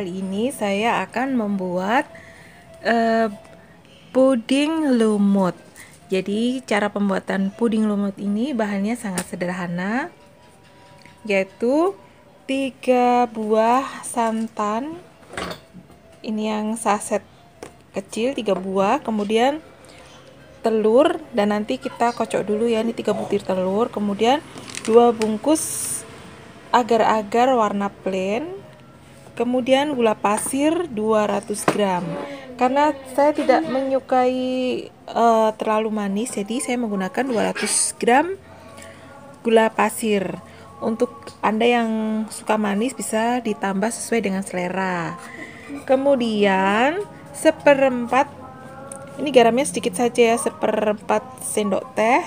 Kali ini saya akan membuat uh, puding lumut. Jadi cara pembuatan puding lumut ini bahannya sangat sederhana, yaitu tiga buah santan. Ini yang saset kecil tiga buah, kemudian telur dan nanti kita kocok dulu ya ini tiga butir telur, kemudian dua bungkus agar-agar warna plain kemudian gula pasir 200 gram. Karena saya tidak menyukai uh, terlalu manis jadi saya menggunakan 200 gram gula pasir. Untuk anda yang suka manis bisa ditambah sesuai dengan selera. Kemudian seperempat ini garamnya sedikit saja ya seperempat sendok teh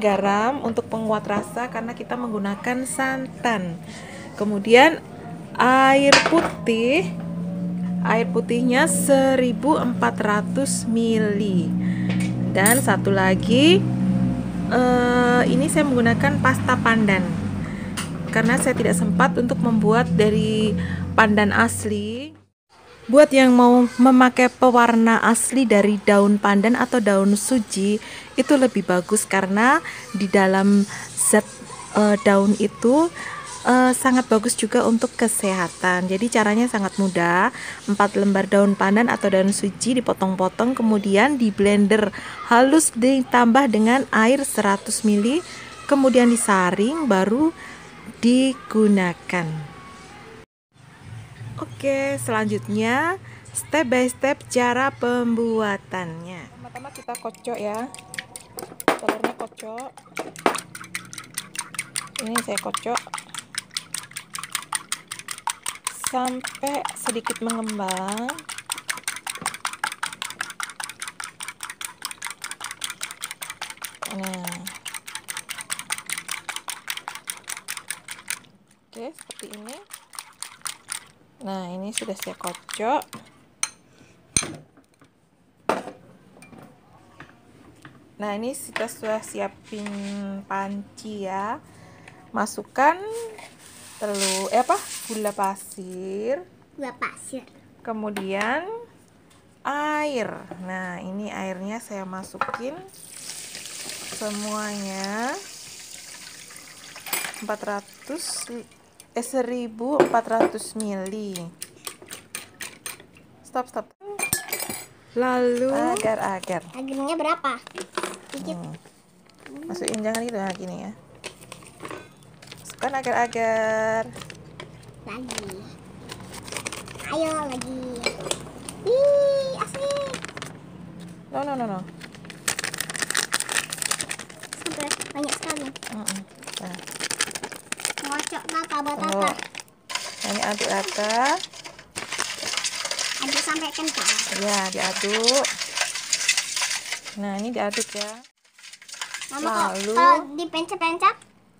garam untuk penguat rasa karena kita menggunakan santan. Kemudian air putih air putihnya 1400 ml. Dan satu lagi uh, ini saya menggunakan pasta pandan. Karena saya tidak sempat untuk membuat dari pandan asli. Buat yang mau memakai pewarna asli dari daun pandan atau daun suji itu lebih bagus karena di dalam zat uh, daun itu uh, sangat bagus juga untuk kesehatan. Jadi caranya sangat mudah. 4 lembar daun pandan atau daun suji dipotong-potong kemudian di blender halus ditambah dengan air 100 ml kemudian disaring baru digunakan. Oke, selanjutnya step by step cara pembuatannya. Pertama-tama kita kocok ya. Telurnya kocok. Ini saya kocok sampai sedikit mengembang. Nah. Oke, seperti ini. Nah, ini sudah saya kocok. Nah, ini kita sudah siapin panci ya. Masukkan telur eh apa? Gula pasir. Gula pasir. Kemudian air. Nah, ini airnya saya masukin semuanya 400 eh 1400 ml stop stop lalu agar-agar agarnya berapa dikit hmm. masukin jangan gitu nah gini ya masukkan agar-agar. Lagi. Ayo lagi. Ih asik. No no no no. Sampai banyak sekali. Uh -uh. Nah. Ngocok tata buat tata. Oh. ini aduk rata aduk sampai kental. Ya diaduk. Nah ini diaduk ya. Mama, lalu? kalau dipencet-pencet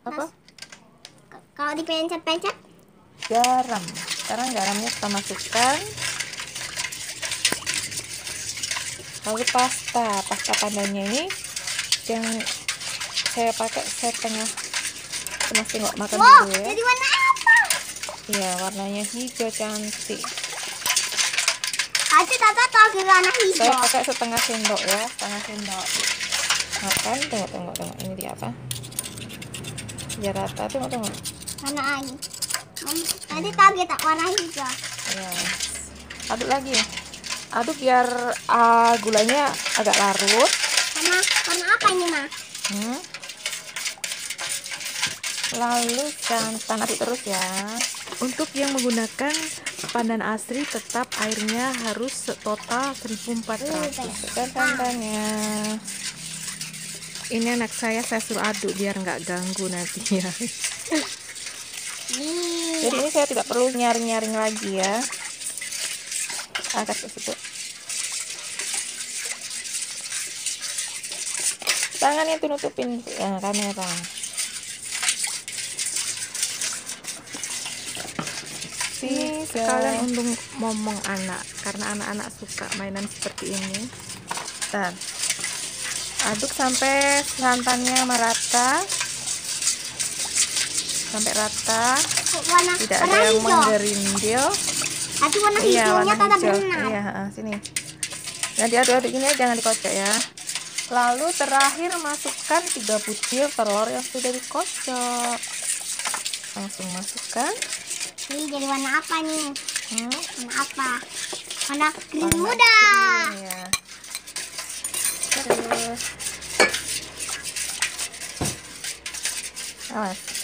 apa kalau dipencet-pencet garam sekarang garamnya kita masukkan lalu pasta pasta pandannya ini yang saya pakai setengah Mas tengok makan wow, dulu ya. Jadi warna apa? Iya, warnanya hijau cantik. Aja tata tahu warna hijau. Saya pakai setengah sendok ya, setengah sendok. Makan, tengok tengok tengok. Ini dia apa? Biar rata, tengok tengok. Warna ini. Nanti tahu kita warna hijau. Iya. Aduk lagi. Aduk biar uh, gulanya agak larut. Sama warna apa ini, Ma? Hmm? lalu santan aduk terus ya untuk yang menggunakan pandan asri tetap airnya harus total 1400 dan santannya ini anak saya saya suruh aduk biar nggak ganggu nanti ya jadi ini saya tidak perlu nyaring-nyaring lagi ya. Agak ke situ. Tangannya tuh nutupin ya, kamera. Sih sekalian untuk ngomong anak karena anak-anak suka mainan seperti ini. Dan aduk sampai santannya merata sampai rata tidak ada yang menggerindil Tapi warna iya, hijaunya warna hijau. Iya, sini. Nah, diaduk-aduk ini jangan dikocok ya. Lalu terakhir masukkan 3 butir telur yang sudah dikocok. Langsung masukkan. Ini jadi warna apa nih? Hmm? Warna apa? Warna krim muda. ya. Terus. Awas.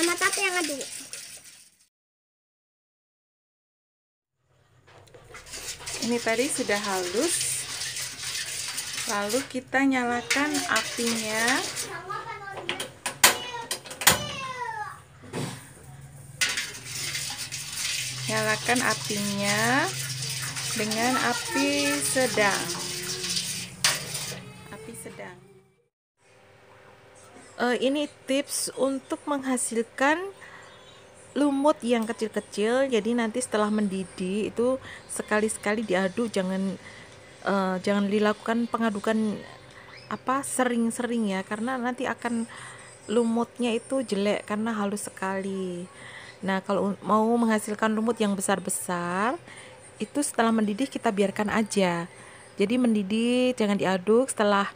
Mama tapi yang aduk. Ini tadi sudah halus. Lalu kita nyalakan apinya. Nyalakan apinya dengan api sedang. Uh, ini tips untuk menghasilkan lumut yang kecil-kecil. Jadi nanti setelah mendidih itu sekali-sekali diaduk, jangan uh, jangan dilakukan pengadukan apa sering-sering ya, karena nanti akan lumutnya itu jelek karena halus sekali. Nah, kalau mau menghasilkan lumut yang besar-besar, itu setelah mendidih kita biarkan aja. Jadi mendidih, jangan diaduk setelah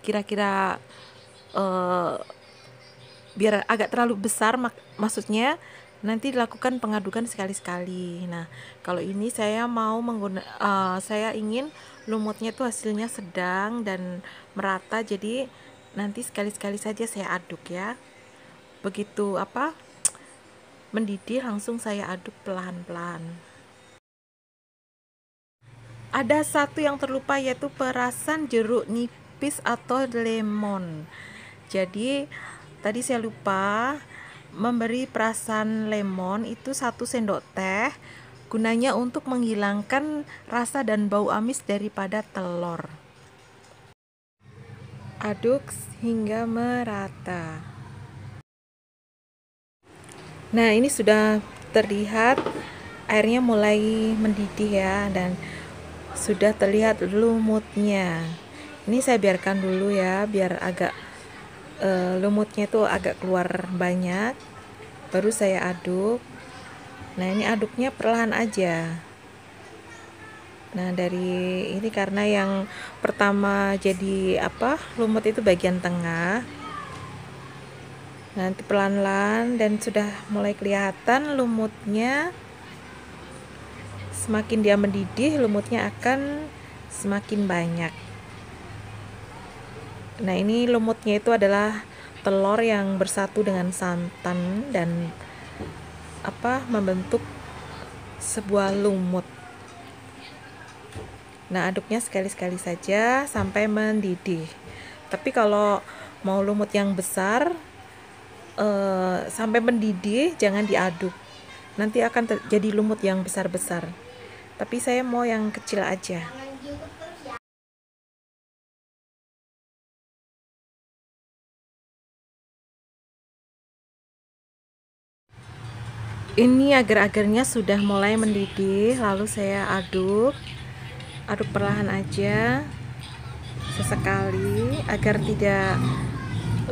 kira-kira uh, biar agak terlalu besar mak maksudnya nanti dilakukan pengadukan sekali-sekali. Nah, kalau ini saya mau menggunakan uh, saya ingin lumutnya itu hasilnya sedang dan merata jadi nanti sekali-sekali saja saya aduk ya. Begitu apa? mendidih langsung saya aduk pelan-pelan ada satu yang terlupa yaitu perasan jeruk nipis atau lemon jadi tadi saya lupa memberi perasan lemon itu satu sendok teh gunanya untuk menghilangkan rasa dan bau amis daripada telur aduk hingga merata Nah, ini sudah terlihat airnya mulai mendidih ya dan sudah terlihat lumutnya. Ini saya biarkan dulu ya biar agak uh, lumutnya itu agak keluar banyak. Baru saya aduk. Nah, ini aduknya perlahan aja. Nah, dari ini karena yang pertama jadi apa? Lumut itu bagian tengah nanti pelan-pelan dan sudah mulai kelihatan lumutnya semakin dia mendidih lumutnya akan semakin banyak nah ini lumutnya itu adalah telur yang bersatu dengan santan dan apa membentuk sebuah lumut. Nah aduknya sekali-sekali saja sampai mendidih. Tapi kalau mau lumut yang besar uh, sampai mendidih jangan diaduk. Nanti akan jadi lumut yang besar-besar. Tapi saya mau yang kecil aja ini agar-agarnya sudah mulai mendidih lalu saya aduk. Aduk perlahan aja sesekali agar tidak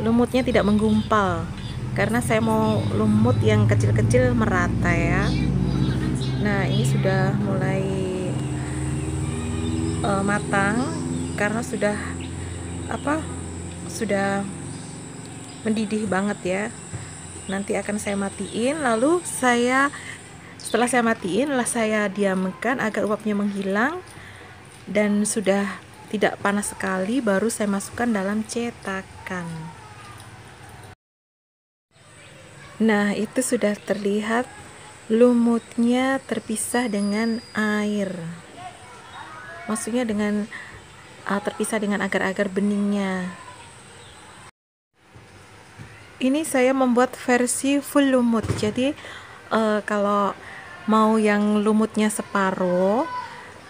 lumutnya tidak menggumpal. Karena saya mau lumut yang kecil-kecil merata ya. Nah ini sudah mulai uh, matang karena sudah apa sudah mendidih banget ya nanti akan saya matiin lalu saya setelah saya matiin lah saya diamkan agar uapnya menghilang dan sudah tidak panas sekali baru saya masukkan dalam cetakan Nah, itu sudah terlihat lumutnya terpisah dengan air. Maksudnya dengan uh, terpisah dengan agar-agar beningnya. Ini saya membuat versi full lumut. Jadi uh, kalau mau yang lumutnya separuh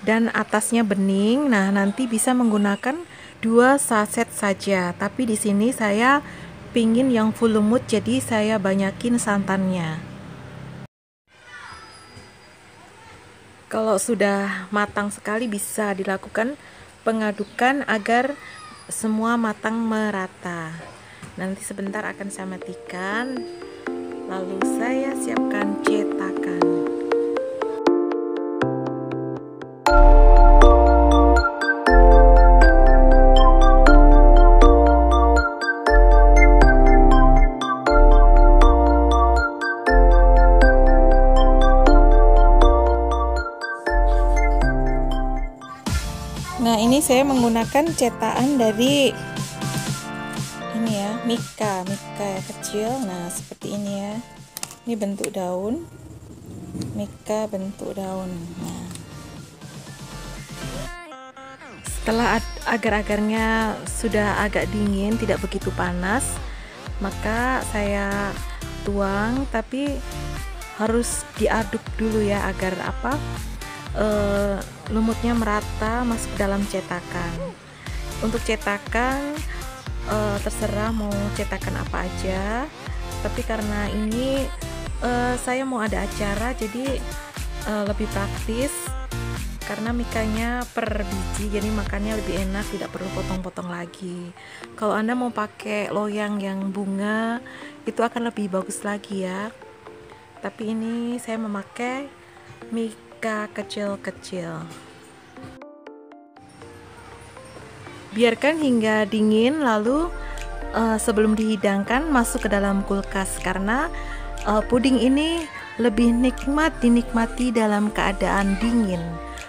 dan atasnya bening, nah nanti bisa menggunakan dua saset saja. Tapi di sini saya pingin yang full lumut jadi saya banyakin santannya kalau sudah matang sekali bisa dilakukan pengadukan agar semua matang merata nanti sebentar akan saya matikan. Lalu saya siapkan cetakan. Nah ini saya menggunakan cetakan dari ya, mika, mika kecil. Nah, seperti ini ya. Ini bentuk daun. Mika bentuk daun. Nah. Setelah agar-agarnya sudah agak dingin, tidak begitu panas, maka saya tuang tapi harus diaduk dulu ya agar apa? uh, lumutnya merata masuk dalam cetakan untuk cetakan uh, terserah mau cetakan apa aja. Tapi karena ini uh, saya mau ada acara jadi uh, lebih praktis. Karena mikanya per biji jadi makannya lebih enak tidak perlu potong-potong lagi. Kalau anda mau pakai loyang yang bunga itu akan lebih bagus lagi ya. Tapi ini saya memakai mik mika kecil-kecil. Biarkan hingga dingin lalu uh, sebelum dihidangkan masuk ke dalam kulkas karena uh, puding ini lebih nikmat dinikmati dalam keadaan dingin.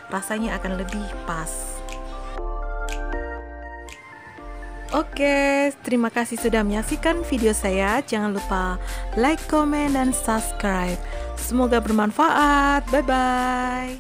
Rasanya akan lebih pas. Oke, terima kasih sudah menyaksikan video saya. Jangan lupa like, comment, dan subscribe. Semoga bermanfaat. Bye bye.